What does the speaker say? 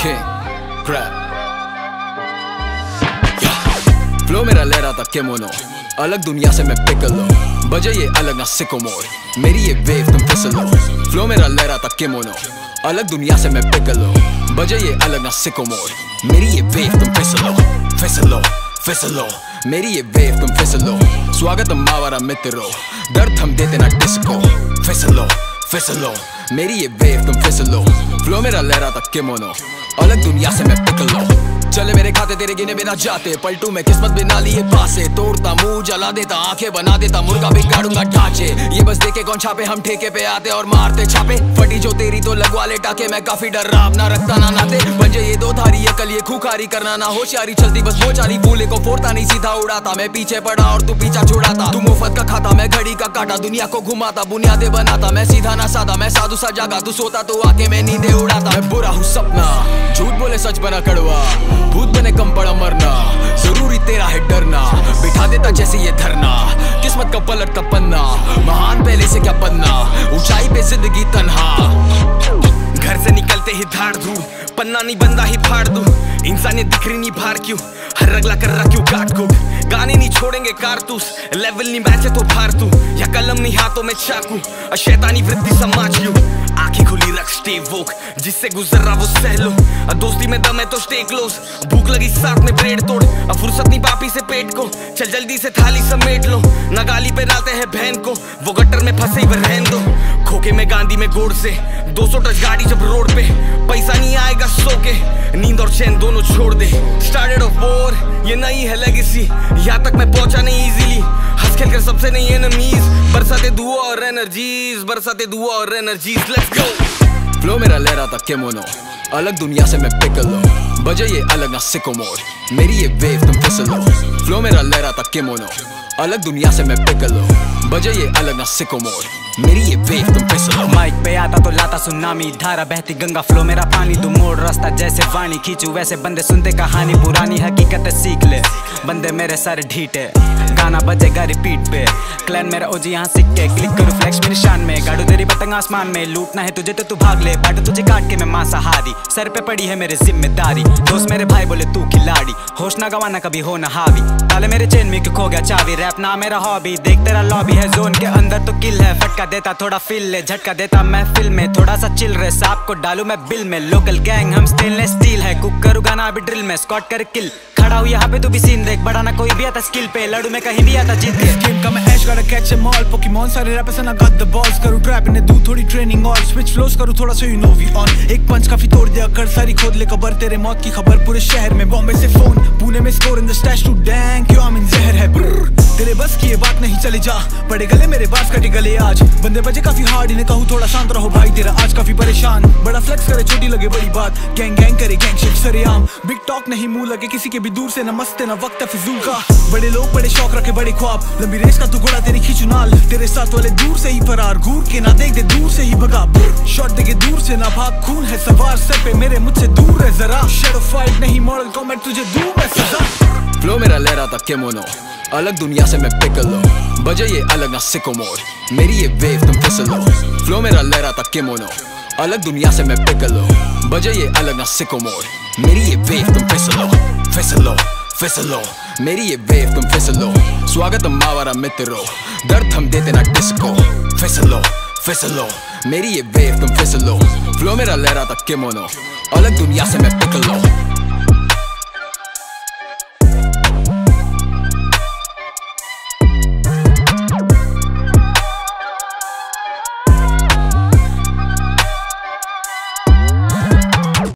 King, crap. Flow मेरा ले रहा था केमोनो अलग दुनिया से मैं पिकलो बजे ये अलग ना सिको मोर मेरी ये वेव तुम फिसलो फ्लो मेरा ले रहा था केमोनो अलग दुनिया से मैं पिकलो बजे ये अलग ना सिको मोर मेरी ये वेव तुम फिसलो फिसलो फिसलो मेरी ये वेव तुम फिसलो स्वागत मावारा मित्रो. दर्द हम देते ना डिस्को फिसलो फिसलो मेरी ये वेव तुम फिसलो फ्लो मेरा ले रहा था केमोनो अलग दुनिया से मैं पिकलो चले मेरे खाते, तेरे गिने बिना जाते। पलटू में किस्मत बिना लिए पासे। तोड़ता, मुँह जला देता, आँखें बना देता, मुर्गा भी गाड़ूँगा ढांचे। ये बस देखे कौन छापे, हम ठेके पे आते और मारते छापे। फटी जो तेरी तो लगवा ले टाके, मैं काफ़ी डर रहा, अपना रखता ना नाते। बंजे ये दो धारी ये कल ये खुखारी करना ना होशियारी। चलती बस मोचारी फूले को फोड़ता नहीं, सीधा उड़ाता। मैं पीछे पड़ा और तू पीछा छुड़ाता। तू मुफ़्त का खाता, मैं घड़ी का काटा, दुनिया को घुमाता, बुनियादे बनाता। मैं सीधा ना सादा मैं साधु सा जागा। तू सोता तो आके मैं नींदे उड़ाता। मैं बुरा हूँ सपना, झूठ बोले सच बना कड़वा। भूत बने कम पड़ा मरना। ज़रूरी तेरा है डरना। बिठा देता जैसे ये धरना। किस्मत का पलट का पन्ना। महान पहले से क्या बनना ऊंचाई पे ज़िंदगी तन्हा। घर से निकलते ही धाड़ दूँ। पन्ना नहीं बंदा ही फाड़ दूँ। इंसानियत दिख रही नहीं भार क्यों? हर रगला कर रहा क्यों काट कुट? गाने नहीं छोड़ेंगे कारतूस। लेवल नहीं मैच तो फार तू या कलम नहीं हाथों में चाकू। शैतानी वृद्धि समाज लू आँखें खुली स्टे वोक जिससे गुजर रहा वो सह लो दोस्ती में दम है तो स्टे क्लोज भूख लगी साथ में ब्रेड तोड़। अब फुर्सत नहीं पापी से पेट को। चल जल्दी से थाली समेट लो। न गाली पे डालते हैं बहन को। वो गटर में फंसे ही रहन दो। खोके में गांधी में गोड़ से। 200 टच गाड़ी जब रोड पे। पैसा नहीं आएगा सो के। नींद और चैन दोनों छोड़ दे। स्टार्टेड ऑफ़ वॉर ये नहीं है लेगेसी यहाँ तक मैं पहुँचा नहीं इजीली हंस खेल कर सबसे नहीं एनिमीज बरसाते दुआ और एनर्जीज बरसाते दुआ और एनर्जीज लेट्स गो फ्लो मेरा ले रहा था केमोनो अलग दुनिया से मैं पिकलो बजे ये अलग ना सिको मोर मेरी ये वेव तुम फिसलो फ्लो मेरा ले रहा था केमोनो अलग दुनिया से मैं पिकलो बजे ये अलग ना सिको मोर मेरी ये वेव तुम फिसलो माइक पे आता तो लाता सुनामी। धारा बहती गंगा फ्लो मेरा पानी तू मोड़। रास्ता जैसे वाणी खींचू, वैसे बंदे सुनते कहानी। पुरानी हकीकत सीख ले। बंदे मेरे सर ढीटे गाना बजेगा रिपीट पे। क्लैन मेरा ओजी यहाँ सिक के क्लिक करूँ फ्लैक्स मेरे शान में। गाड़ू तेरी पतंग आसमान में। लूटना है तुझे तो तू भाग ले। बाट तुझे काट के मैं मांसाहारी। सर पे पड़ी है मेरी ज़िम्मेदारी। दोस्त मेरे भाई बोले तू खिलाड़ी। होश ना गवाना कभी हो ना हावी। ताले मेरे चेन में खो गया चाबी। रैप ना मेरा हॉबी देख तेरा लॉबी है जोन के अंदर तो किल है, फटका देता, थोड़ा फील ले, झटका देता मैं फ़िल्म में। थोड़ा सा चिल रहे सांप को डालू मैं बिल में। लोकल गैंग हम स्टेनलेस स्टील है। कुक करू गाना अभी ड्रिल में स्कॉट कर किल खड़ा हूँ यहाँ पे, तू भी सीन देख। बढ़ाना कोई भी आता स्किल पे। लड़ू में कहीं भी आता, जीत के। Pokemon सारे and I got the balls, करूँ trap इन्हें दूँ थोड़ी training और switch flows करूँ थोड़ा सा you know we on एक पंच काफ़ी तोड़ दिया, कर सारी खोद ले कबर तेरे मौत की खबर पूरे शहर में, बॉम्बे से फ़ोन पुणे में score in the stash to dang क्यों I'm in जहर है। तेरे बस की ये बात नहीं चले जा। बड़े गले मेरे बास कटे गले आज। बंदे बजे काफ़ी हार्ड इन्हें कहूँ थोड़ा शांत रहो भाई। तेरा आज काफ़ी परेशान। बड़ा फ्लेक्स करे, छोटी लगे बड़ी बात। गैंग गैंग करे गैंग शिट सरेआम। बिग टॉक नहीं, मुँह लगे किसी के भी दूर से। न मस्ते न वक्त है फिजूल का। बड़े लोग, बड़े शौक रखे, बड़े ख्वाब। लंबी रेस का तू घोड़ा तेरी खींचू नाल। तेरे साथ वाले दूर से ही फरार, घूर के ना देख दे, दूर से ही भगा शॉट दे के दूर से ना भाग, खून है सवार, सर पे मेरे मुझसे दूर है जरा। शेडो फाइट नहीं मॉडल कॉमेंट तुझे दूर है सजा। फ्लो मेरा ले रहा था केमोनो अलग दुनिया से मैं पिकलो बजे ये अलग ना सिको मोर मेरी ये वेव तुम फिसलो। फ्लो मेरा ले रहा था केमोनो अलग दुनिया से मैं पिकलो बजे ये अलग ना सिको मोर मेरी ये वेव तुम फिसलो। फिसलो फिसलो मेरी ये वेव तुम फिसलो। स्वागत मावारा मित्रो। दर्द हम देते ना डिस्को फिसलो फिसलो। मेरी ये वेव तुम फिसलो। फ्लो मेरा लहरा था किमोनो अलग दुनिया से मैं पिकलो